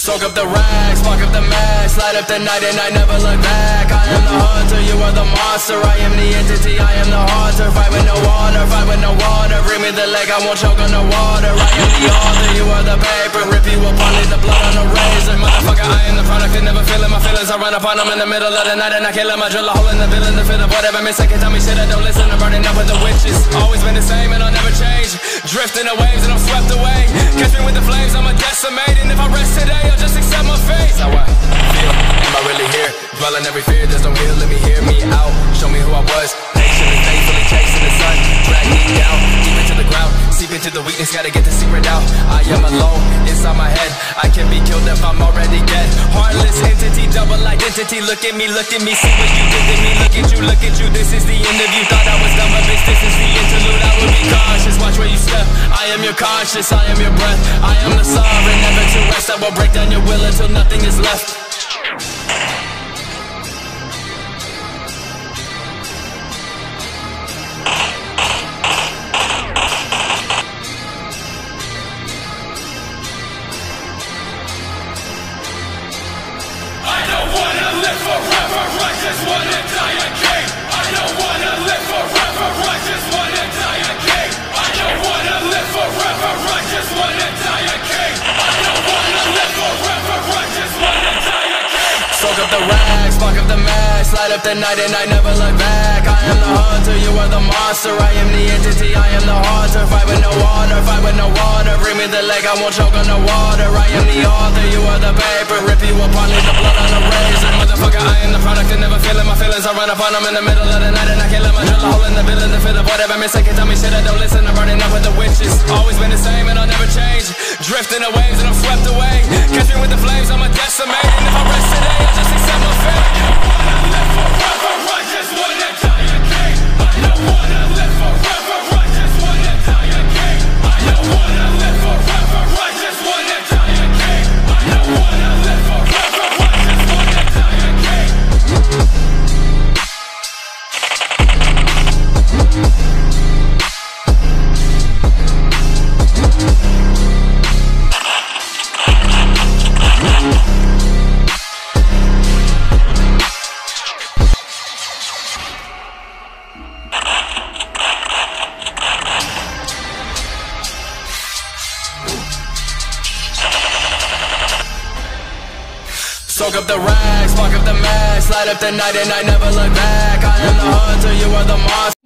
Soak up the rags, fuck up the mask Light up the night and I never look back. I am the hunter, you are the monster. I am the entity, I am the haunter Fight with no water, fight with no water. Bring me the leg, I won't choke on the water. I am the author, you are the paper. Rip you apart, leave the blood on the razor. Motherfucker, I am the product, and never feeling my feelings I run upon them in the middle of the night And I kill them, I drill a hole in the villain The fit of whatever, miss, I can tell me shit I don't listen. I'm burning up with the witches. Always been the same and I'll never change. Drifting the waves and I'm swept away. Catch me with the flames, here? Every fear, there's no heal, let me hear me out. Show me who I was, patiently, faithfully chasing the sun. Drag me down, deep into the ground Seep into the weakness, gotta get the secret out. I am alone, inside my head I can be killed if I'm already dead. Heartless entity, double identity Look at me, look at me, see what you did to me. Look at you, look at you, this is the end of you. Thought I was done, but bitch, this is the interlude I will be cautious, watch where you step I am your conscience, I am your breath. I am the sovereign, never to rest. I will break down your will until nothing is left Light up the night and I never look back. I am the hunter, you are the monster. I am the entity, I am the haunter. Fight with no water, fight with no water Bring me the leg, I won't choke on the water. I am the author, you are the paper my I run upon them in the middle of the night and I kill them I drill a hole in the villain, the fit of I can tell me shit, I don't listen. I'm burning up with the witches. Always been the same and I'll never change. Drifting the waves and I'm swept away. Catch me with the flames, I'm a decimate. And if I rest today, I'll just accept my fate Soak up the rags, fuck up the mask Light up the night and I never look back. I am the hunter, you are the monster